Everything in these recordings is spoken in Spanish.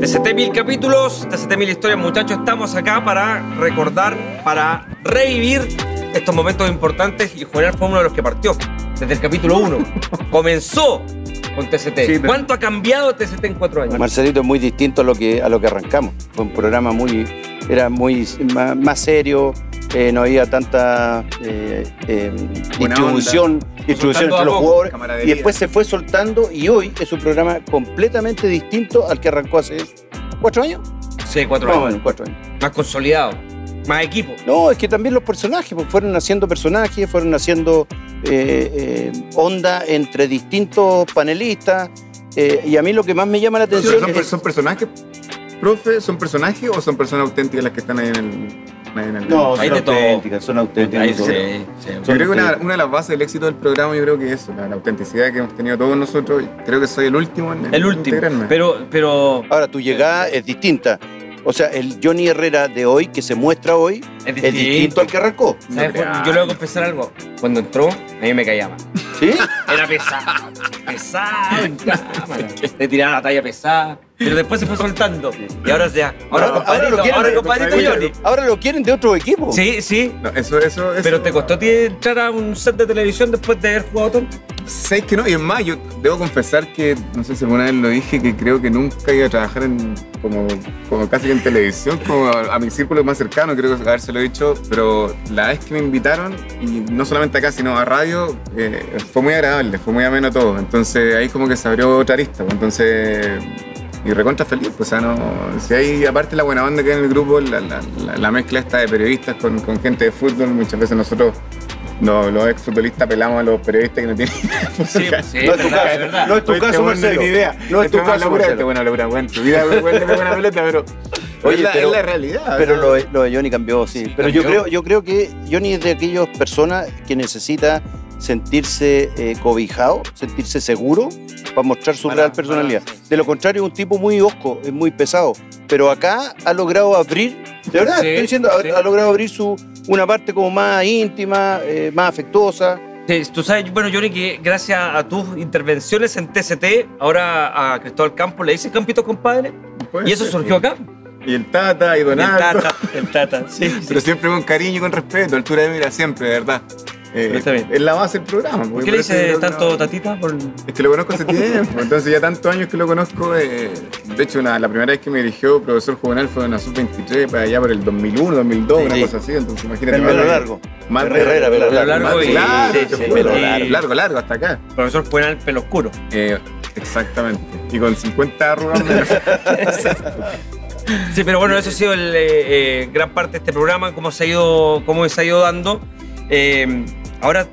TCT mil capítulos, TCT mil historias, muchachos. Estamos acá para recordar, para revivir estos momentos importantes. Y Juvenal fue uno de los que partió desde el capítulo 1. Comenzó con TCT. Sí, pero- ¿Cuánto ha cambiado TCT en cuatro años? Marcelito es muy distinto a lo que, a lo que arrancamos. Fue un programa muy, era muy más, más serio, eh, no había tanta eh, eh, distribución, distribución entre los poco, jugadores. camaradería. Y después se fue soltando y hoy es un programa completamente distinto al que arrancó hace cuatro años. Sí, cuatro años. cuatro años. Más consolidado. Más equipo. No, es que también los personajes, pues, fueron haciendo personajes, fueron haciendo eh, eh, onda entre distintos panelistas. eh, y a mí lo que más me llama la atención ¿Son, es, son personajes, profe? ¿Son personajes o son personas auténticas las que están ahí en el. El- No, son de todo. auténticas, son auténticas. Yo creo que una, una de las bases del éxito del programa, yo creo que es eso, la, la autenticidad que hemos tenido todos nosotros. Creo que soy el último en, en El último. integrarme. Pero, pero Ahora, tu llegada es distinta. O sea, el Johnny Herrera de hoy, que se muestra hoy, es es distinto al que arrancó. ¿Sabes? No creas. Yo le voy a confesar algo. Cuando entró, a mí me caía mal. ¿Sí? Era pesado. Pesado en cámara. Le tiraba la talla pesada. Pero después se fue soltando. Y ahora ya. Ahora, Ahora- ahora lo quieren ahora de- compadrito Oye, Johnny. Ahora lo quieren de otro equipo. Sí, sí. No, eso, eso, eso. Pero te costó a ti entrar a un set de televisión después de haber jugado tanto. Sé que no, y es más, yo debo confesar que, no sé si alguna vez lo dije, que creo que nunca iba a trabajar en, como, como casi en televisión, como a, a mi círculo más cercano, creo que habérselo dicho, pero la vez que me invitaron, y no solamente acá, sino a radio, eh, fue muy agradable, fue muy ameno todo, entonces ahí como que se abrió otra arista, pues, entonces... Y recontra feliz, pues, o sea, no, si hay, aparte la buena onda que hay en el grupo, la, la- la- la mezcla esta de periodistas con, con gente de fútbol, muchas veces nosotros, los, los exfutbolistas, pelamos a los periodistas que no tienen idea. Sí, sí, No es tu verdad, caso, verdad. no es tu Este caso, no Marcelo. tiene idea. No es tu caso, Marcelo. bueno, labura, bueno, su vida de buena pelota, pero. Oye, es, la, pero- es la realidad. Pero lo de, lo de Johnny cambió, sí. Pero yo creo, yo creo que Johnny es de aquellas personas que necesita sentirse eh, cobijado, sentirse seguro para mostrar su Para- real personalidad. para- sí. De lo contrario, es un tipo muy osco, es muy pesado. Pero acá ha logrado abrir, de verdad, Sí, estoy diciendo, ha, logrado abrir su una parte como más íntima, eh, más afectuosa. Sí, tú sabes, bueno, Johnny, que gracias a tus intervenciones en TCT, ahora a Cristóbal Campos le dicen Campito compadre. Y eso surgió acá. Y el Tata, y El Donaldo. Tata, el Tata, sí. sí. Pero siempre con cariño y con respeto, altura de mira, siempre, de verdad. Eh, Pero está bien. Es la base del programa. ¿Por porque qué le por dices tanto no- Tatita? Por... Es que lo conozco hace tiempo, entonces ya tantos años que lo conozco. eh, de hecho, una- la primera vez que me eligió profesor juvenil fue en la sub-23, para allá por el 2001, 2002, Sí, una sí. cosa así. Entonces, imagínate. El pelo largo. Más Herrera, pelo largo. largo y- Claro, sí, pelo largo, largo, largo, hasta acá. Profesor el pelo oscuro. Eh, exactamente. Y con 50 arrugas menos. Sí, pero bueno, eso ha sido el, eh, eh, gran parte de este programa, cómo se ha ido, cómo se ha ido dando. Eh, ahora,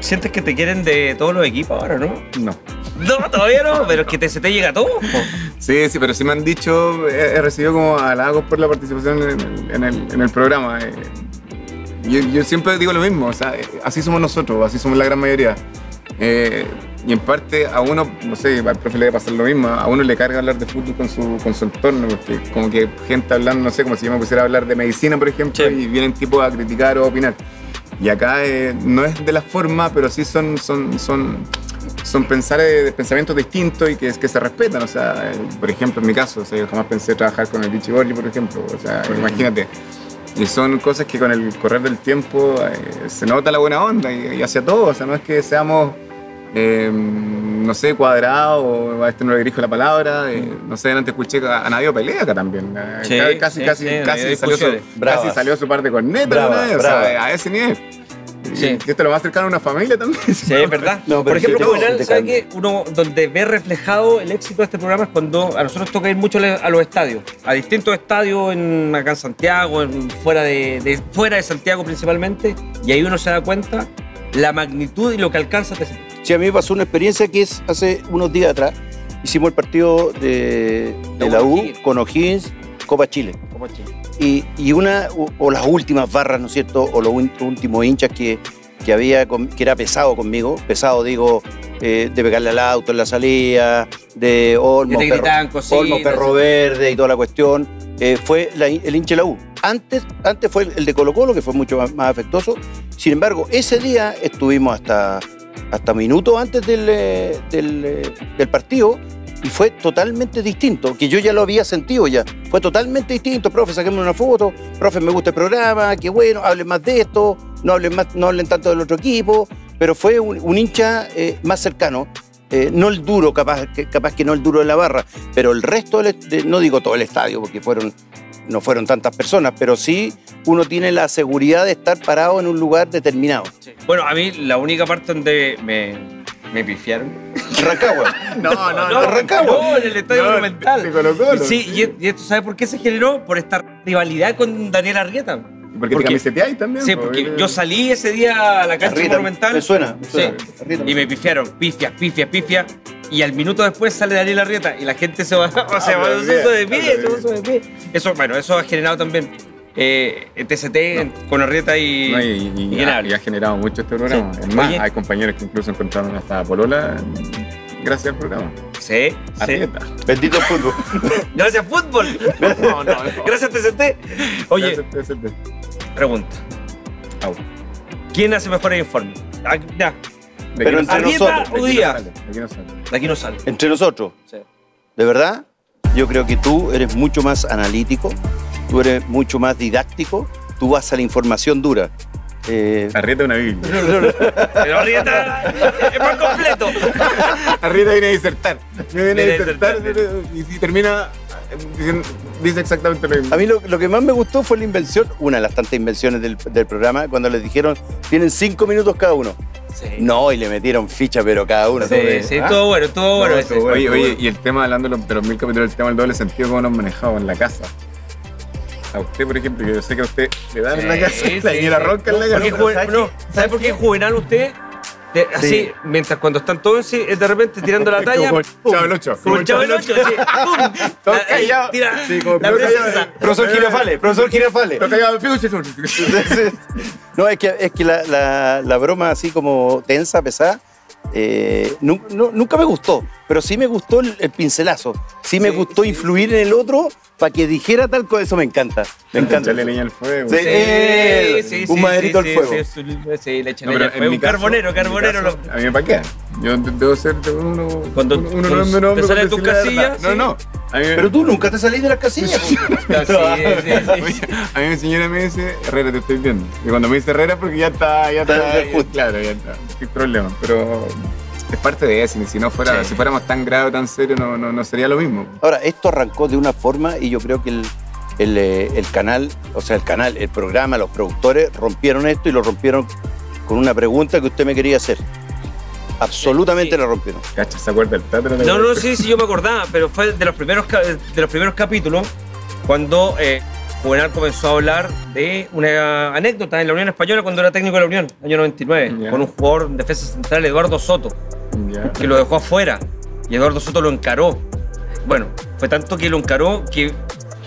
¿sientes que te quieren de todos los equipos ahora, no? No. No, todavía no, pero es que te, se te llega todo. po. Sí, sí, pero sí me han dicho, he, he recibido como halagos por la participación en el, en el- en el programa. eh. Yo, yo siempre digo lo mismo, o sea, eh, así somos nosotros, así somos la gran mayoría. Eh, y en parte a uno, no sé, al profe le debe pasar lo mismo, a uno le carga hablar de fútbol con su, con su entorno, porque como que gente hablando, no sé, como si yo me pusiera a hablar de medicina, por ejemplo, Sí. y vienen tipos a criticar o a opinar. Y acá eh, no es de la forma, pero sí son, son, son, son pensar, eh, pensamientos distintos y que, que se respetan. O sea, eh, por ejemplo, en mi caso, o sea, yo jamás pensé trabajar con el Vichy Borgi, por ejemplo. O sea, imagínate. Y son cosas que con el correr del tiempo eh, se nota la buena onda y, y hacia todo. O sea, no es que seamos, eh, no sé, cuadrados o a este no le dirijo la palabra. eh, no sé, antes escuché a, a Nadio pelea acá también. eh, Sí, casi, sí, casi, sí, casi, salió su, casi salió su par de cornetas Brava, una vez, o brava. sea, a ese nivel. Sí. Y esto es lo más cercano a una familia también. Sí, es verdad. No, Por ejemplo, sí te- Juvenal, sí te ¿sabe cambia. que uno donde ve reflejado el éxito de este programa es cuando a nosotros toca ir mucho a los estadios, a distintos estadios en, acá en Santiago, en, fuera, de, de- fuera de Santiago principalmente, y ahí uno se da cuenta la magnitud y lo que alcanza este Sí, a mí me pasó una experiencia que es hace unos días atrás. Hicimos el partido de, de la U con O'Higgins, Copa Chile. Copa Chile. Y, y una, o, o las últimas barras, ¿no es cierto? O los últimos hinchas que, que había, que era pesado conmigo. Pesado, digo, eh, de pegarle al auto en la salida, de Olmo, perro, cositas. Olmo, perro verde y toda la cuestión. Eh, fue la- el hincha de la U. Antes, antes fue el, el de Colo Colo, que fue mucho más, más afectuoso. Sin embargo, ese día estuvimos hasta, hasta minutos antes del, eh, eh, del partido y fue totalmente distinto, que yo ya lo había sentido ya. Fue totalmente distinto, profe, saquemos una foto, profe, me gusta el programa, qué bueno, hablen más de esto, no hablen, más, no hablen tanto del otro equipo, pero fue un, hincha eh, más cercano. No el duro, capaz que, capaz no el duro de la barra, pero el resto, del, de- no digo todo el estadio, porque fueron, no fueron tantas personas, pero sí uno tiene la seguridad de estar parado en un lugar determinado. Bueno, a mí la única parte donde me, me pifiaron. Rancagua. No, no, No, Rancagua. no, en el Estadio No, Monumental. de Colo-Colo. Sí, y, y esto, ¿sabe por qué se generó? Por esta rivalidad con Daniel Arrieta. Porque, Porque- te camiseteáis también. Sí, po, porque yo salí ese día a la cancha Arrieta, Monumental. Me suena, me Sí. suena. Arrieta. Y me pifiaron, pifias, pifias, pifias. Y al minuto después sale Daniel Arrieta y la gente se va, o sea, Ah, puso de pie, de pie. Eso, bueno, eso ha generado también eh, el TCT con Arrieta y, No, y, y- y y quién ha, habla. y ha generado mucho este programa. Sí. Es más, Oye. hay compañeros que incluso encontraron hasta Polola gracias al programa. Sí, sí. Arrieta. Bendito fútbol. Gracias, fútbol. No, no, no. Gracias, TCT. Oye, Gracias, TCT. pregunta. Au. ¿Quién hace mejores informes? Ah, ya, De Pero entre nosotros. De aquí no sale, de aquí no sale. de aquí no sale. Entre nosotros. Sí. De verdad, yo creo que tú eres mucho más analítico, tú eres mucho más didáctico, tú vas a la información dura. Eh, Arrieta es una biblia. Pero Arrieta es más completo. Arrieta viene a disertar. Viene a Viene a disertar disertar. y si termina eh, diciendo- dice exactamente lo mismo. a mí lo, lo que más me gustó fue la invención, una de las tantas invenciones del, del programa, cuando les dijeron, tienen cinco minutos cada uno. Sí. No, y le metieron ficha, pero cada uno. Sí, sí, todo bueno, todo bueno. Todo Oye, y el tema, hablando de los, de los mil capítulos, el tema del doble sentido, ¿cómo nos manejamos en la casa? A usted, por ejemplo, yo sé que a usted le dan en la casa, sí, la señora ronca en la casa. ¿Sabe por qué es juvenal usted? De- así, Sí. mientras cuando están todos así, de repente tirando la talla. Como ¡pum! Chavo el Ocho. Como el chavo el 8, así. ¡Pum! Todos La- ahí callados. Tira Sí, como la todos precisa. callados. Profesor Girafale, profesor Girafale. No, es que, es que la, la- la broma así como tensa, pesada, eh, no- nunca me gustó, pero sí me gustó el, el pincelazo. Sí me Sí, gustó sí. influir en el otro para que dijera tal cosa. Eso me encanta. Me encanta. Echarle leña al fuego. Sí. Eh, un maderito al fuego. Sí, sí, sí, le echan No, al fuego. Un caso- carbonero, carbonero. caso, lo- A mí me paquea. Yo de- debo ser de uno. Cuando uno, uno tú- no es te salen con tus casillas, No, sí. no. Mí, Pero tú nunca te salís de las casillas. Sí, sí, sí. a mí mi señora me dice, Herrera, te estoy viendo. Y cuando me dice Herrera, porque ya está, ya Está está, en el ya- claro, ya está. Sin problema. Pero es parte de eso. y Si no fuera, Sí. si fuéramos tan grave, tan serio, no, no, no sería lo mismo. Ahora, esto arrancó de una forma y yo creo que el, el, eh, el canal, o sea, el canal, el programa, los productores rompieron esto y lo rompieron con una pregunta que usted me quería hacer. Absolutamente Sí. la rompieron. Cacha, ¿se acuerda del teatro? No, no, sí, sí, yo me acordaba, pero fue de los primeros, de los primeros capítulos cuando eh, Juvenal comenzó a hablar de una anécdota en la Unión Española cuando era técnico de la Unión, año 99, Ya. con un jugador de defensa central, Eduardo Soto, Que lo dejó afuera y Eduardo Soto lo encaró. Bueno, fue tanto que lo encaró que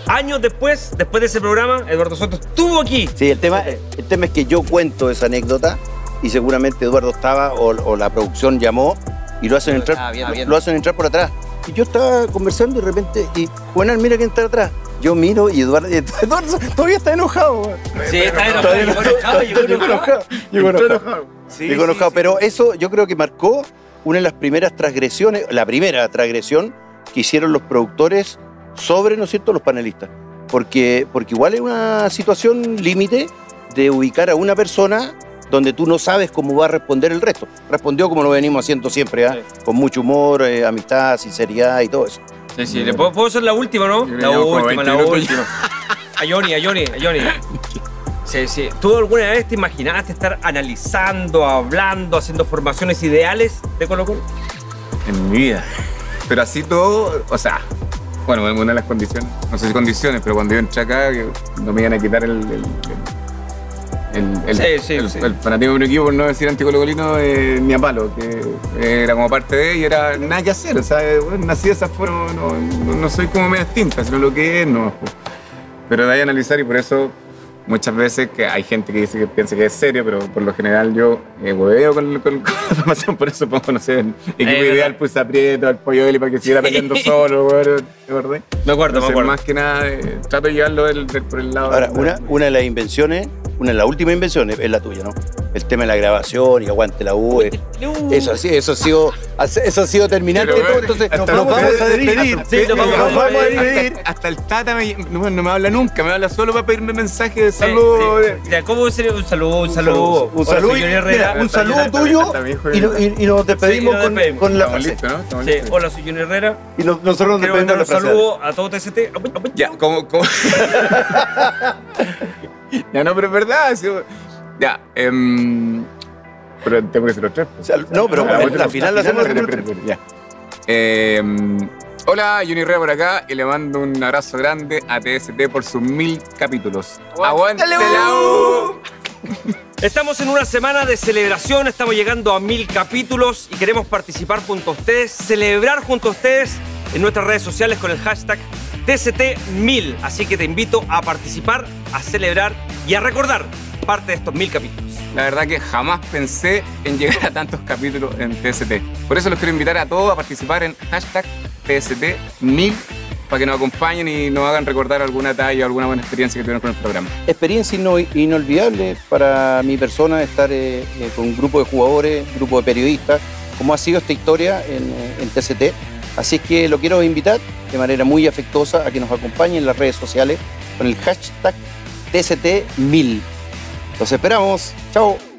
años después, después de ese programa, Eduardo Soto estuvo aquí. Sí, el tema, el tema es que yo cuento esa anécdota y seguramente Eduardo estaba o, o la producción llamó y lo hacen entrar, lo hacen entrar por atrás. Y yo estaba conversando y de repente, y bueno, mira quién está atrás. Yo miro y Eduardo, Eduardo todavía está enojado. Sí, está enojado, llegó enojado, llegó enojado. Llegó enojado. Pero eso yo creo que marcó una de las primeras transgresiones, la primera transgresión que hicieron los productores sobre, ¿no es cierto?, los panelistas. Porque, porque igual es una situación límite de ubicar a una persona donde tú no sabes cómo va a responder el resto. Respondió como lo venimos haciendo siempre, ¿ah? con mucho humor, eh, amistad, sinceridad y todo eso. Sí, sí, ¿le puedo, puedo hacer la última, no? La que como última, 20 la última. A Johnny, a Johnny, a Johnny. Sí, sí. ¿Tú alguna vez te imaginaste estar analizando, hablando, haciendo formaciones ideales de Colo Colo? En mi vida. Pero así todo, o sea, bueno, una de las condiciones, no sé si condiciones, pero cuando yo entré acá, no me iban a quitar el. el, el, el- Sí, sí, el- sí. el fanatismo de un equipo, por no decir anticolocolino, eh, ni a palo, que era como parte de y era nada que hacer. O sea, bueno, nací de esa forma, no, no, no soy como medias tintas, sino lo que es, no. Pero de ahí analizar y por eso muchas veces que hay gente que dice que piensa que es serio, pero por lo general yo eh, hueveo con, con- con la formación, por eso pongo, no sé, en equipo Eh, ideal puse aprieto al pollo Eli para que siguiera peleando solo, weón, ¿te acordás? Me acuerdo, me Entonces, acuerdo. más que nada, eh, trato de llevarlo del- del- por el lado. Ahora, del- una, una de las invenciones, una de las últimas invenciones es la tuya, ¿no? El tema de la grabación y aguante la U. eh, Eso, sí, eso ha sido, eso ha sido terminante todo, entonces hasta nos vamos a despedir. Sí, nos vamos a Nos vamos a despedir. Hasta, hasta el Tata me- no, no me habla nunca, me habla solo para pedirme mensajes de Sí, saludo. sí. Ya, ¿Cómo sería un saludo? Un saludo. Un saludo, Hola, y- señor Herrera. mira, un saludo tuyo y, y- y nos despedimos Sí, nos con, despedimos. con la Estamos frase. listos, ¿no? Sí, hola, soy Junior Herrera. Y nos- nosotros nos despedimos con un la frase. saludo a todo TST. Ya, como, como... ya no, pero es verdad. Ya, em, pero tengo que ser los tres. O sea, no, pero Ah, la, bueno, final la hacemos espera, ya. Em, hola, Juni Rea por acá y le mando un abrazo grande a TST por sus mil capítulos. ¡Aguante la U! Estamos en una semana de celebración, estamos llegando a mil capítulos y queremos participar junto a ustedes, celebrar junto a ustedes en nuestras redes sociales con el hashtag TCT1000. Así que te invito a participar, a celebrar y a recordar parte de estos mil capítulos. La verdad que jamás pensé en llegar a tantos capítulos en TST. Por eso los quiero invitar a todos a participar en hashtag TST1000 para que nos acompañen y nos hagan recordar alguna talla o alguna buena experiencia que tuvieron con el programa. Experiencia ino- inolvidable para mi persona estar eh, eh, con un grupo de jugadores, un grupo de periodistas, como ha sido esta historia en, eh, en TCT. Así es que lo quiero invitar de manera muy afectuosa a que nos acompañen en las redes sociales con el hashtag TCT1000. Los esperamos. Chao.